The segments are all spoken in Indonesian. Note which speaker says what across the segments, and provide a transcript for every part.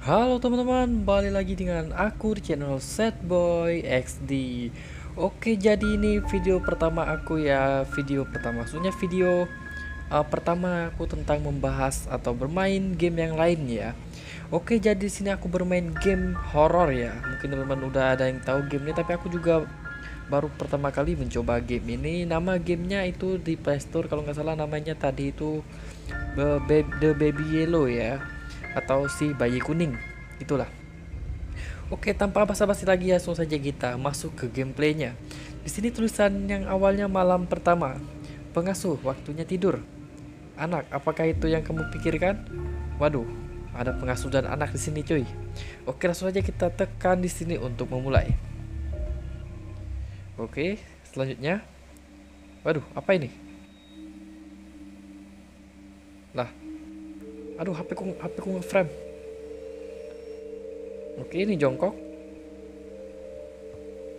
Speaker 1: Halo teman-teman, balik lagi dengan aku di channel Setboy XD Oke, jadi ini video pertama aku ya. Video pertama, maksudnya video uh, pertama aku tentang membahas atau bermain game yang lain ya. Oke, jadi di sini aku bermain game horror ya. Mungkin teman-teman udah ada yang tahu game ini Tapi aku juga baru pertama kali mencoba game ini. Nama gamenya itu di Playstore Kalau nggak salah namanya tadi itu The Baby Yellow ya atau si bayi kuning itulah Oke, tanpa basa-basi lagi langsung saja kita masuk ke gameplaynya. Di sini tulisan yang awalnya malam pertama. Pengasuh, waktunya tidur. Anak, apakah itu yang kamu pikirkan? Waduh, ada pengasuh dan anak di sini, cuy. Oke, langsung saja kita tekan di sini untuk memulai. Oke, selanjutnya. Waduh, apa ini? Lah, Aduh, HP ku HP ku nge-frame. Oke, ini jongkok.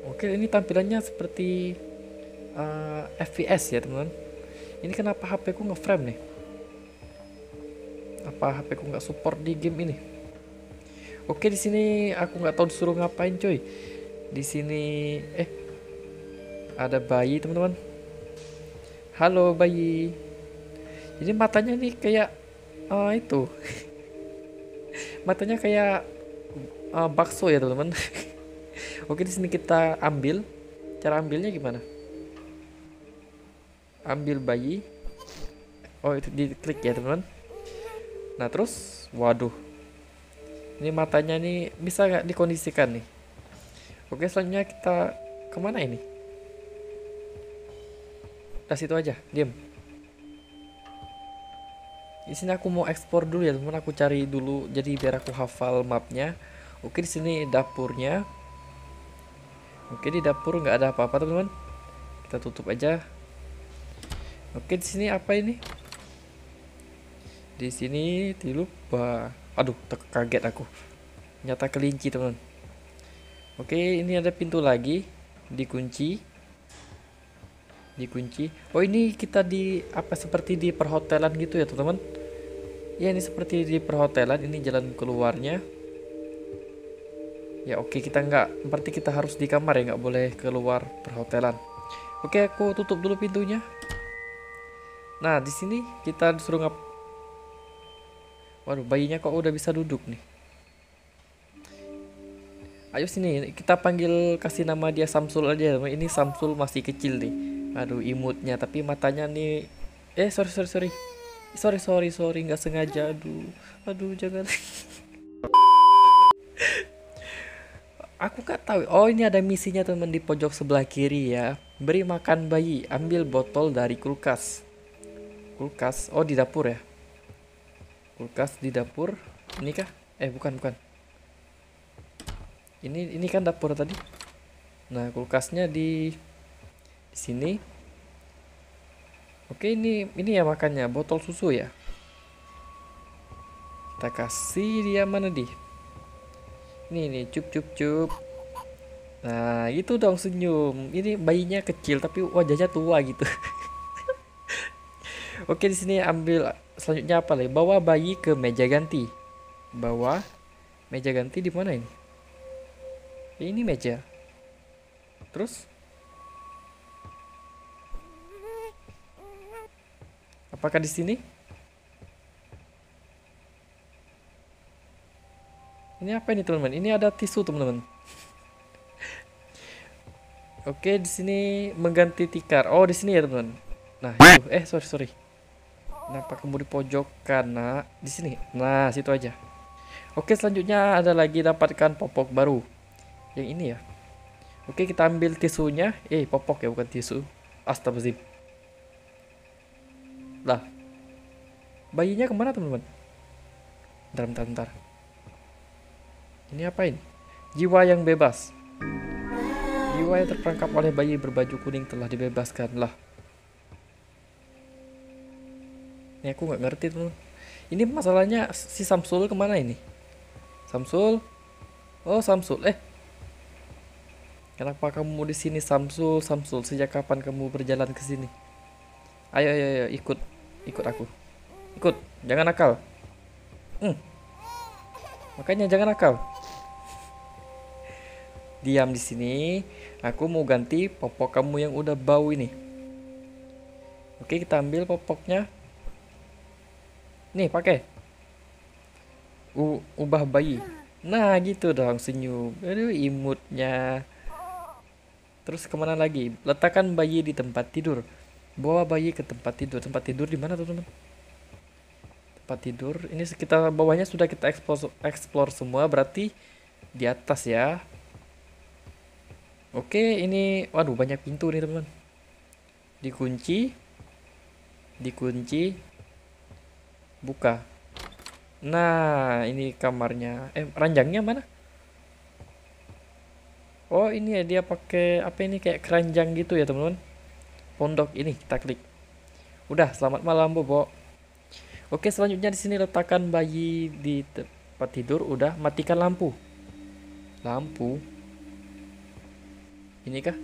Speaker 1: Oke, ini tampilannya seperti uh, eh, FPS ya, teman-teman. Ini kenapa HP ku nge-frame nih? Apa HP ku nggak support di game ini? Oke, di sini aku nggak tahu disuruh ngapain, coy. Di sini eh ada bayi, teman-teman. Halo bayi. Ini matanya nih kayak uh, itu. Matanya kayak uh, bakso ya teman-teman. Oke di sini kita ambil. Cara ambilnya gimana? Ambil bayi. Oh itu diklik ya teman-teman. Nah terus waduh. Ini matanya nih bisa nggak dikondisikan nih? Oke selanjutnya kita ke mana ini? Dari situ aja diam di sini aku mau ekspor dulu ya teman. Aku cari dulu jadi biar aku hafal mapnya. Oke di sini dapurnya. Oke di dapur nggak ada apa-apa teman-teman. Kita tutup aja. Oke di sini apa ini? Di sini lupa aduh kaget aku. Nyata kelinci teman oke ini ada pintu lagi. Dikunci. Dikunci. Oh ini kita di apa seperti di perhotelan gitu ya teman-teman ya ini seperti di perhotelan ini jalan keluarnya. Ya oke kita nggak berarti kita harus di kamar ya nggak boleh keluar perhotelan. Oke aku tutup dulu pintunya. Nah di sini kita disuruh ngap waduh bayinya kok udah bisa duduk nih. Ayo sini kita panggil kasih nama dia Samsul aja. Ini Samsul masih kecil nih. Aduh imutnya tapi matanya nih eh sorry sorry sorry sorry sorry sorry nggak sengaja. Aduh aduh jangan. Aku nggak tahu. Oh ini ada misinya teman di pojok sebelah kiri ya. Beri makan bayi ambil botol dari kulkas. Kulkas oh di dapur ya? Kulkas di dapur. Ini kah? Eh bukan bukan. Ini ini kan dapur tadi. Nah kulkasnya di di sini oke ini ini ya makannya botol susu ya? Kita kasih dia mana di? Ini nih cup cup cup. Nah itu dong senyum. Ini bayinya kecil tapi wajahnya tua gitu. Oke di sini ambil selanjutnya apa lagi? Bawa bayi ke meja ganti. Bawa meja ganti di mana ini? Ini meja. Terus Apakah di sini? Ini apa ini teman-teman? Ini ada tisu teman-teman. Oke, di sini mengganti tikar. Oh, di sini ya teman-teman. Nah, itu. eh sorry sorry. Kenapa kamu di pojok? Karena di sini. Nah, situ aja. Oke, selanjutnya ada lagi dapatkan popok baru. Yang ini ya. Oke, kita ambil tisunya. Eh, popok ya, bukan tisu. Astagfirullahaladzim. Lah. Bayinya ke mana teman-teman? Bentar, bentar, bentar. Ini apa ini? Jiwa yang bebas. Jiwa yang terperangkap oleh bayi berbaju kuning telah dibebaskan. Lah. Ini aku nggak ngerti tuh. Ini masalahnya si Samsul ke mana ini? Samsul? Oh Samsul. Eh, Kenapa kamu di sini Samsul? Samsul, sejak kapan kamu berjalan ke sini? Ayo, ayo, ayo, ikut ikut aku ikut jangan nakal hmm. Makanya jangan nakal. Diam di sini. Aku mau ganti popok kamu yang udah bau ini. Oke, kita ambil popoknya. Nih, pakai. U ubah bayi. Nah, gitu dong senyum. Aduh, imutnya. Terus ke mana lagi? Letakkan bayi di tempat tidur. Bawa bayi ke tempat tidur. Tempat tidur di mana, teman-teman? Tempat tidur. Ini sekitar bawahnya sudah kita explore, explore semua. Berarti di atas ya. Oke, ini waduh banyak pintu nih, teman. Dikunci. Dikunci. Buka. Nah, ini kamarnya. Eh, ranjangnya mana? Oh, ini ya dia pakai apa ini kayak keranjang gitu ya, teman-teman. Pondok ini kita klik. Udah, selamat malam, Bobo. Oke, selanjutnya di sini letakkan bayi di tempat tidur. Udah, matikan lampu. Lampu. Ini kah?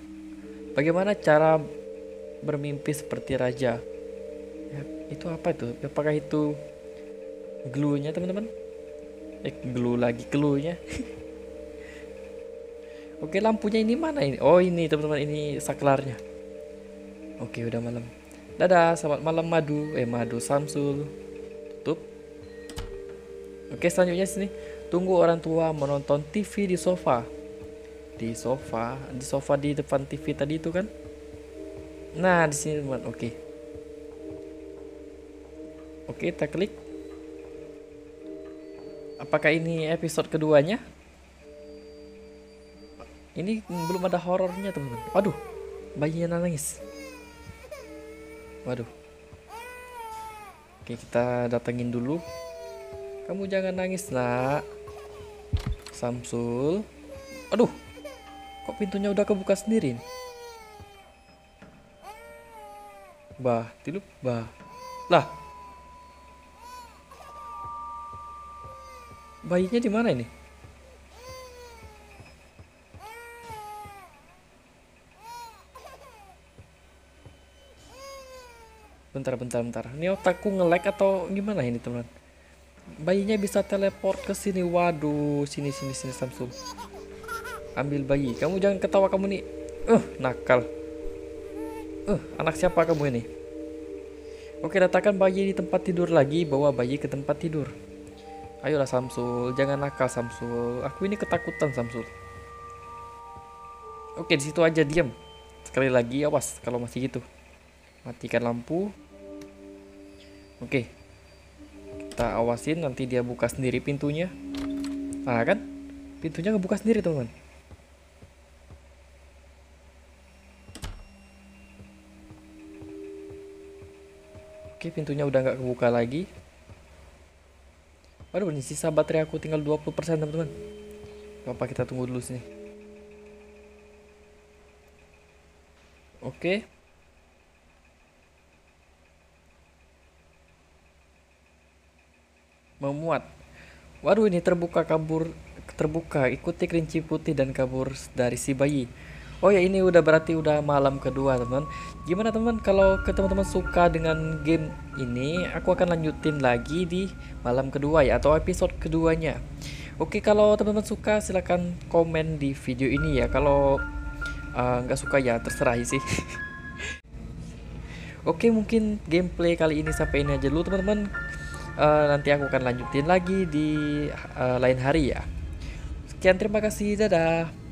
Speaker 1: Bagaimana cara bermimpi seperti raja? Ya, itu apa itu? Apakah itu glue-nya, teman-teman? Eh, glue lagi glue-nya. Oke, lampunya ini mana ini? Oh, ini teman-teman, ini saklarnya. Oke, udah malam. Dadah, selamat malam Madu. Eh, Madu Samsul. Tutup. Oke, selanjutnya sini. Tunggu orang tua menonton TV di sofa. Di sofa, di sofa di depan TV tadi itu kan? Nah, di sini teman. Oke. Oke, kita klik. Apakah ini episode keduanya? Ini belum ada horornya teman-teman. Waduh, bayinya nangis. Waduh. Oke, kita datengin dulu. Kamu jangan nangis, nak. Samsul. Aduh. Kok pintunya udah kebuka sendiri? Bah, tidur, bah. Lah. Bayinya di mana ini? Bentar, bentar, bentar. Ini otakku nge-lag atau gimana ini, teman? Bayinya bisa teleport ke sini. Waduh, sini, sini, sini, Samsul. Ambil bayi. Kamu jangan ketawa kamu nih. Eh, uh, nakal. Eh, uh, anak siapa kamu ini? Oke, letakkan bayi di tempat tidur lagi. Bawa bayi ke tempat tidur. Ayolah Samsul, jangan nakal Samsul. Aku ini ketakutan Samsul. Oke, di situ aja diam. Sekali lagi awas kalau masih gitu. Matikan lampu. Oke. Kita awasin nanti dia buka sendiri pintunya. Nah kan? Pintunya kebuka sendiri teman-teman. Oke pintunya udah nggak kebuka lagi. Waduh ini sisa baterai aku tinggal 20% teman-teman. Apa kita tunggu dulu sini. Oke. Memuat. Waduh ini terbuka kabur terbuka ikuti kerinci putih dan kabur dari si bayi. Oh ya ini udah berarti udah malam kedua teman. Gimana teman kalau ke teman-teman suka dengan game ini, aku akan lanjutin lagi di malam kedua ya atau episode keduanya. Oke kalau teman-teman suka silahkan komen di video ini ya. Kalau uh, nggak uh, suka ya terserah sih. Oke mungkin gameplay kali ini sampai ini aja dulu teman-teman uh, nanti aku akan lanjutin lagi di uh, lain hari ya. Sekian terima kasih, dadah.